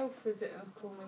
health visitor for me.